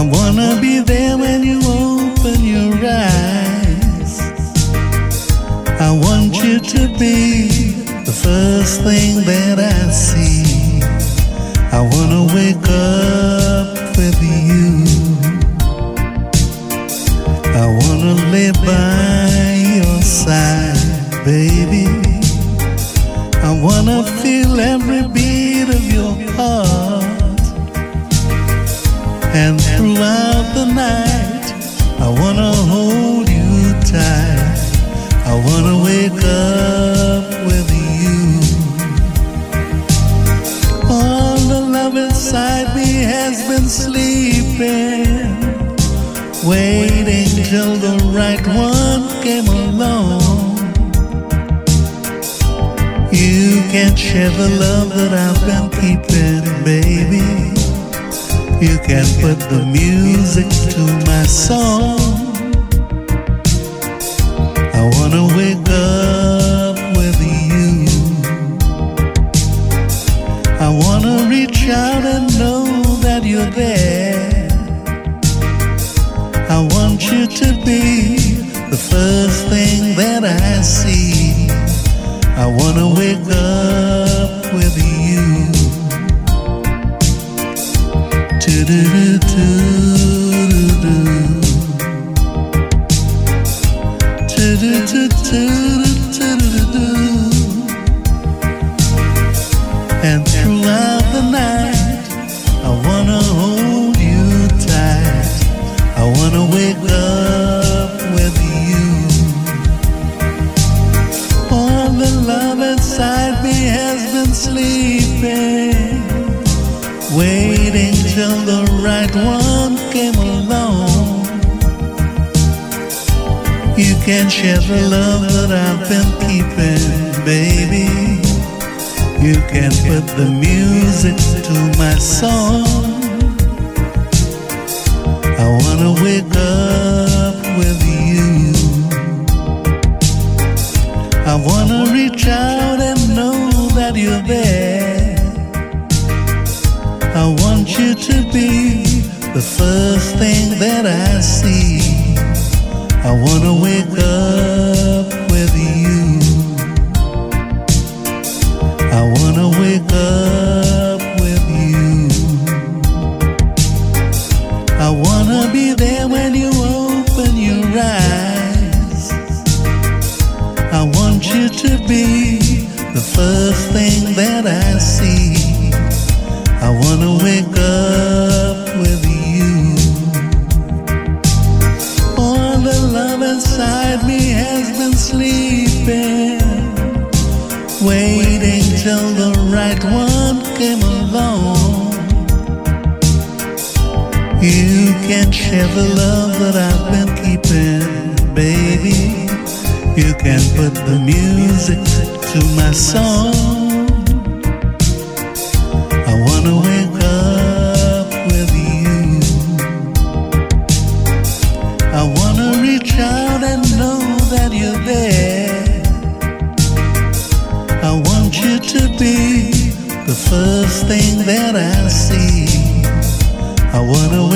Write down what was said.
I wanna be there when you open your eyes. I want you to be the first thing that I see. I wanna wake up with you. I wanna lay by your side, baby. I wanna feel every beat of your heart. And throughout the night, I wanna hold you tight. I wanna wake up with you. All the love inside me has been sleeping, waiting till the right one came along. You can share the love that I've been keeping, baby. You can put the music to my song. I wanna wake up with you. I wanna reach out and know that you're there. I want you to be the first thing that I see. I wanna wake up with you. I wanna wake up with you. All the love inside me has been sleeping, waiting till the right one came along. You can share the love that I've been keeping, baby. You can put the music to my song. I wanna wake up with you. I wanna reach out and know that you're there. I want you to be the first thing that I see. I wanna wake up I wanna wake up with you. All the love inside me has been sleeping, waiting till the right one came along. You can share the love that I've been keeping, baby. You can put the music to my song. I wanna wake up with you. I wanna reach out and know that you're there. I want you to be the first thing that I see. I wanna